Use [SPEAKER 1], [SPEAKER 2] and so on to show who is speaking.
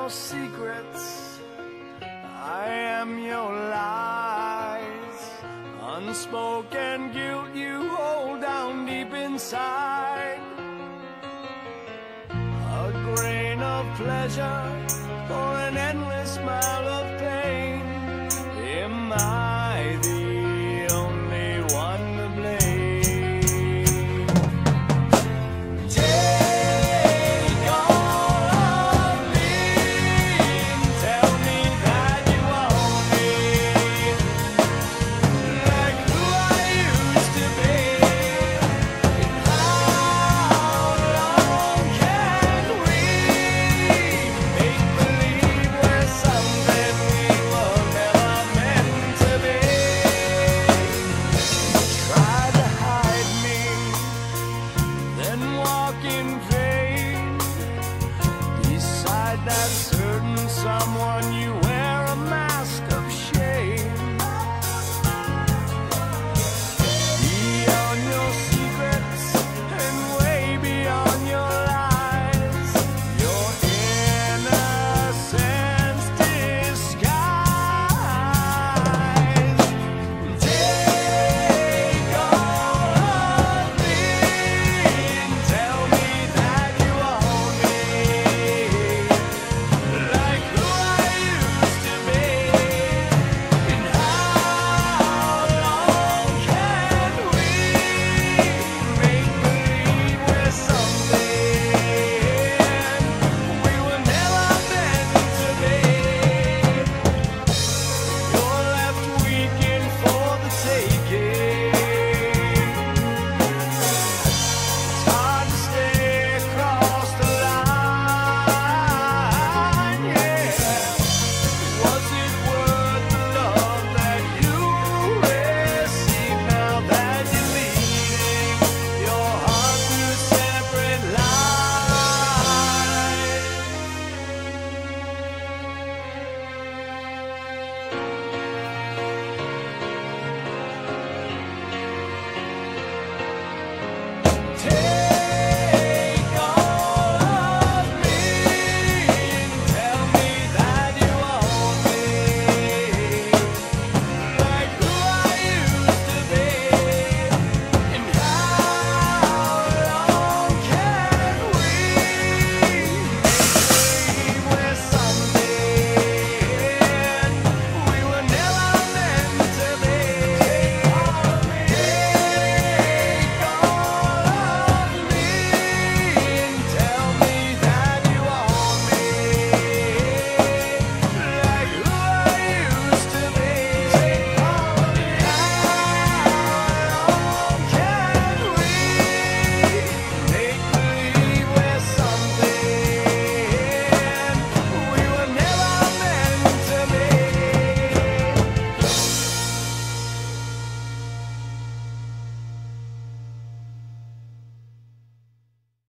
[SPEAKER 1] your secrets. I am your lies. Unspoken guilt you hold down deep inside. A grain of pleasure for an endless mile of walking